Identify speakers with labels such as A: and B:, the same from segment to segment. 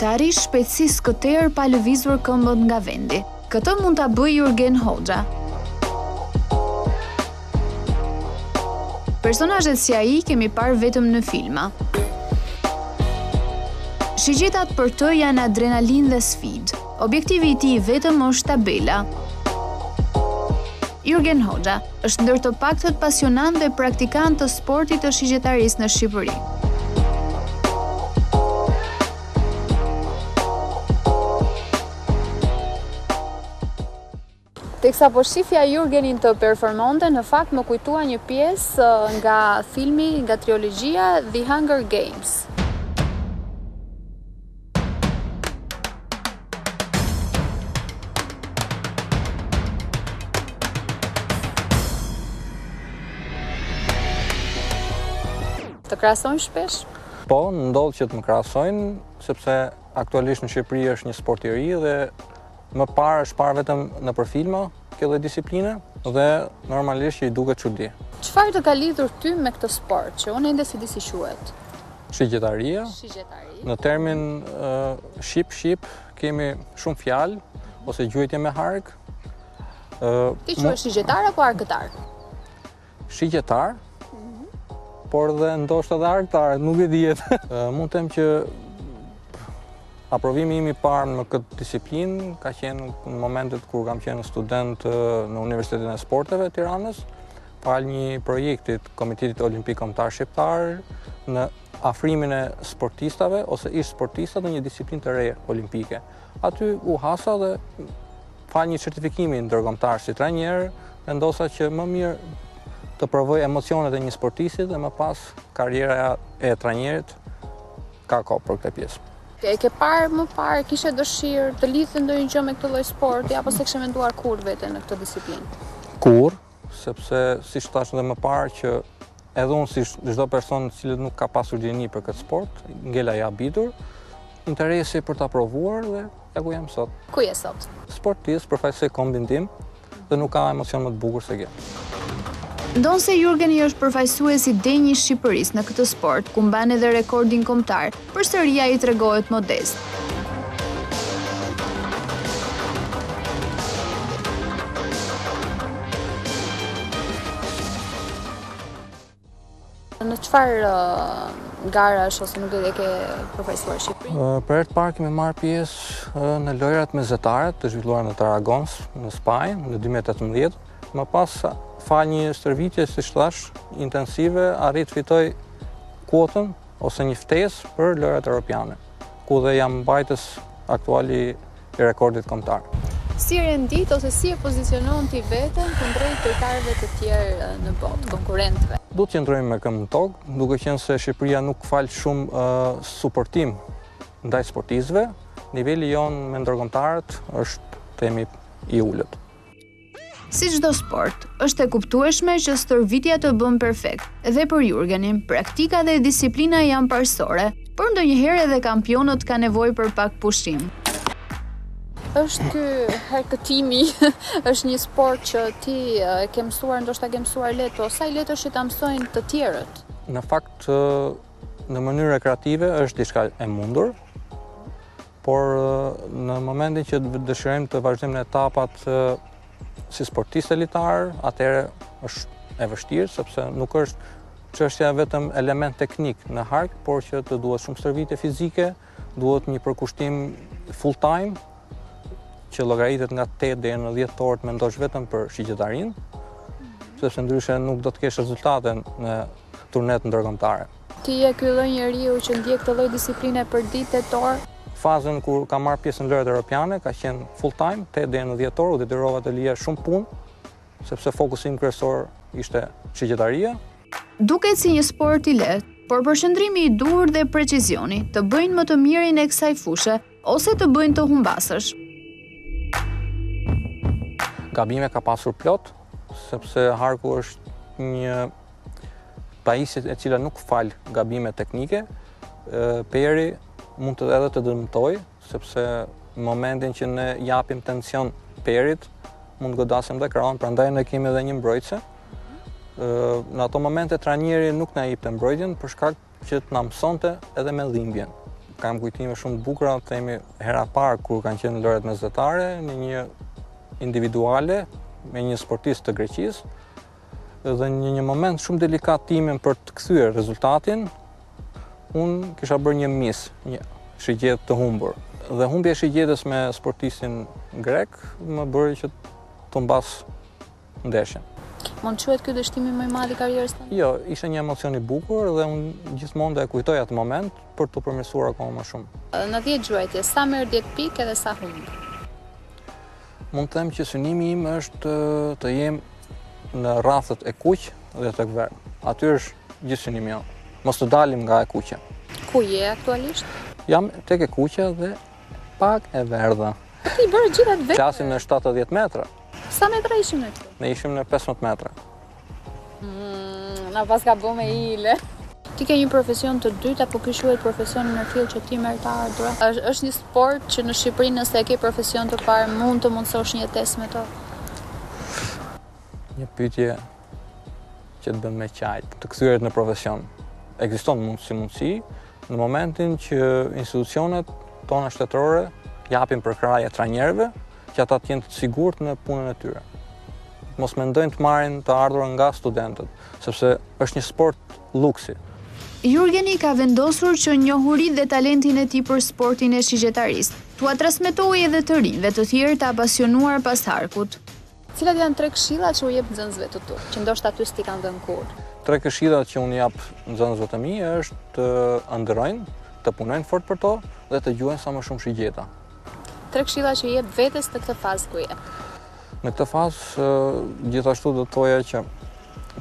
A: Të arrish shpejtësi skëterë pa lëvizur këmbët nga vendi. Këtë mund ta bëjë Jurgen Hoxha. Personazhet si ai i kemi parë vetëm në filma. Shigjetat për të janë adrenalinë dhe sfidë. Objektivi i tij i vetëm është tabela. Jurgen Hoxha Është ndër të paktët pasionantë dhe praktikantë të sportit të shigjetarisë në Shqipëri. Teksa po shihja Jurgenin të performonte, në fakt m'u kujtua një pjesë uh, nga filmi, nga triologjia The Hunger Games. Të krahasojnë shpesh?
B: Po, ndodh që të më krahasojnë, sepse aktualisht në Shqipëri është një sport i ri dhe më parë është parë vetëm nëpër filma, Kjo lloj disipline dhe normalisht që i duket çudi.
A: Çfarë të ka lidhur ty me këtë sport që unë ende s'e di si quhet?
B: Shigjetaria. Shigjetari. Në termin uh, shqip shqip kemi shumë fjalë ose gjuajtje me hark.
A: Uh, Ti quhesh shigjetar apo harkëtar?
B: Shigjetar, por dhe ndoshta edhe harkëtar, nuk e di. Mund të them që aprovimi im i parë në këtë disiplinë ka qenë në momentet kur kam qenë student në Universitetin e Sporteve të Tiranës, falë një projekti të Komitetit Olimpik Kombëtar Shqiptar në afrimin e sportistëve ose ish-sportistëve në një disiplinë të re olimpike. Aty u hasa dhe Falë një certifikimi ndërkombëtar si trajner, vendosa që më mirë të provoj emocionet e një sportisti dhe më pas karriera e trajnerit ka kohë për këtë pjesë.
A: E ke parë më parë, kishe dëshirë të lidhte ndonjë gjë me këtë lloj sporti apo s'e kishe menduar kurrë veten në këtë disiplinë?
B: Kurrë, sepse siç thashë edhe më parë që edhe unë si çdo person i cili nuk ka pasur dijeni për këtë sport, ngela i habitur, interesi për ta provuar dhe ja ku jam sot.
A: Ku je sot?
B: Sportist, përfaqësoj kombin tim dhe nuk ka emocion më të bukur se kjo.
A: Ndonëse Jurgeni është përfaqësues i denjë i Shqipërisë në këtë sport, ku mban edhe rekordin kombëtar, Përsëri ai tregohet modest. Në çfarë garash ose ku e ke përfaqësuar
B: Shqipërinë? Për herë të parë kemi marrë pjesë në lojërat Mesdhetare të zhvilluara në Tarragona, në Spanjë, në 2018. Më pas falë një stërvitje, siç thashë, intensive, arrita të fitoj kuotën ose një ftesë për lojrat europiane, ku dhe jam mbajtës aktuali i rekordit kombëtar.
A: Si e rendit ose si e pozicionon ti veten kundrejt lojtarëve të tjerë në botë, konkurrentëve?
B: Do të qëndrojmë me këmbë në tokë, duke qenë se Shqipëria nuk fal shumë uh, suportim ndaj sportistëve, niveli jonë me ndërkombëtarët është themi i ulët.
A: Si çdo sport, është e kuptueshme që stërvitja të bën perfekt, dhe për Jurgenin, praktika dhe disiplina janë parësore, por ndonjëherë edhe kampionët kanë nevojë për pak pushim. Është ky herkëtimi, është një sport që ti e ke mësuar, ndoshta e ke mësuar lehtë, po sa i lehtë është që ta mësojnë të tjerët?
B: Në fakt, në mënyrë rekreative është diçka e mundur, Por në momentin që dëshirojmë të vazhdojmë në etapat si sportist elitar, atëherë është e vështirë sepse nuk është çështja vetëm element teknik në hark, por që të duhet shumë stërvitje fizike, duhet një përkushtim full time që llogaritet nga 8 deri në 10 orë të mendosh vetëm për shigjetarinë, sepse ndryshe nuk do të kesh rezultate në turnetë ndërkombëtare.
A: Ti je ky lloj njeriu që ndjek këtë lloj disipline për ditë tetë orë?
B: Fazën kur kam marrë pjesë në lojërat europiane ka qenë full time, tetë deri në dhjetë orë, u detyrova të lija shumë punë, sepse fokusi im kryesor ishte shigjetaria.
A: Duket si një sport i lehtë, por përqendrimi i duhur dhe precizioni të bëjnë më të mirin e kësaj fushe. Ose të bëjnë të humbasësh.
B: Gabime ka pasur plot, sepse harku është një pajisje e cila nuk fal gabime teknike, peri mundet edhe të dëmtojë, sepse në momentin që ne japim tension perit, mund të godasim dhe krahun, prandaj ne kemi edhe një mbrojtëse. Në ato momente trajneri nuk na jepte mbrojtjen, për shkak që të na mësonte edhe me dhimbjen. Kam kujtime shumë të bukura, të themi hera e parë kur kanë qenë lojërat mesdhetare në një individuale me një sportist të Greqisë dhe në një moment shumë delikat të imin për të kthyer rezultatin, unë kisha bërë një mis, një shigjetë të humbur. Dhe humbja e shigjetës me sportistin grek më bëri që të humbas ndeshjen.
A: Mund të quhet ky dështimi më i madh i karrierës tënde?
B: Jo, ishte një emocion i bukur dhe unë gjithmonë do e kujtoj atë moment për të përmirësuar akoma më shumë.
A: Në 10 gjuajtje, sa merr 10 pikë edhe sa humb?
B: Mund të them që synimi im është të jem në rrathët e kuq dhe të verdhë. Aty është gjithë synimi jonë. Mos të dalim nga e kuqja.
A: Ku je aktualisht?
B: Jam tek e kuqja dhe pak e verdha.
A: Ti i bën të gjitha vetë?
B: Flasim në 70 metra.
A: Sa metra ishim në këtu?
B: Ne ishim në 15 metra.
A: Mm, na pas ka bo me ile. Ti ke një profesion të dytë apo ky quhet profesion në fillim që ti merr të ardhur? Është është një sport që në Shqipëri nëse e ke profesion të parë mund të mundësosh një test me to.
B: Një pyetje që të bën me qajt, të kthehet në profesion. Ekziston mundësi mundësi në momentin që institucionet tona shtetërore japin përkrahje trajnerëve që ata të jenë të sigurt në punën e tyre. Mos mendojnë të marrin të ardhura nga studentët, sepse është një sport luksi.
A: Jurgeni ka vendosur që njohuritë dhe talentin e tij për sportin e shigjetarisë, t'ua transmetojë edhe të rinjve të tjerë të apasionuar pas harkut. Cilat janë tre këshillat që u jep nxënësve të tu, që ndoshta ty s't'i kanë dhënë kurrë?
B: Tre këshillat që unë jap nxënësve të mi është të ëndërrojnë, të punojnë fort për to dhe të gjuajnë sa më shumë shigjeta.
A: Tre këshilla që i jep vetes në këtë fazë ku je.
B: Në këtë fazë gjithashtu do të thoja që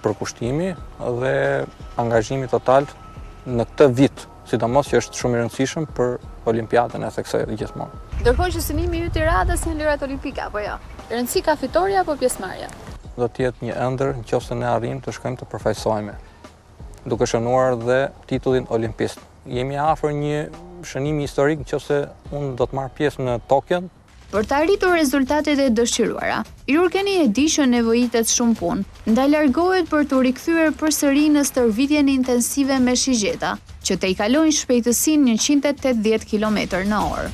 B: përkushtimi dhe angazhimi total në këtë vit, sidomos që është shumë i rëndësishëm për Olimpiadën e theksoj edhe gjithmonë.
A: Ndërkohë që synimi yt i radhës në lojërat olimpike apo jo? Rëndësi ka fitorja apo pjesëmarrja?
B: Do të jetë një ëndër nëse ne arrijmë të shkojmë të përfaqësohemi. duke shënuar dhe titullin olimpist. Jemi afër një shënimi historik në qoftë se unë do të marr pjesë në Tokio.
A: Për të arritur rezultatet e dëshiruara, Jurgeni e di që nevojitet shumë punë, ndaj largohet për t'u rikthyer përsëri në stërvitjen intensive me shigjeta, që tejkalojnë shpejtësinë njëqind e tetëdhjetë kilometër në orë.